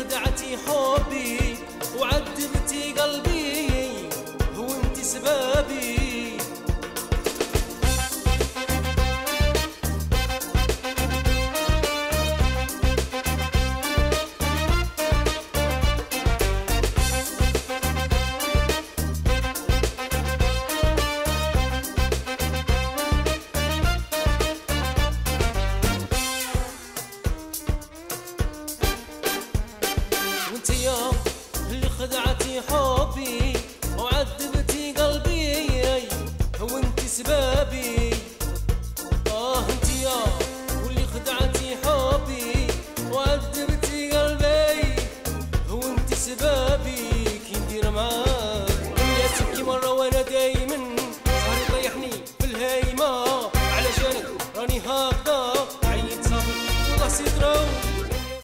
خدعتي حبي وعذبتي قلبي انت يوم اللي خدعتي حبي وعذبتي قلبي. وانت سبابي. آه أنت يوم اللي خدعتي حبي وعذبتي قلبي. وانت سبابي. كي ندير معاك يا سكي مرة وأنا دايما سهري طيحني في الهيمة علشانك راني هكذا عييت صبر وراسي تروح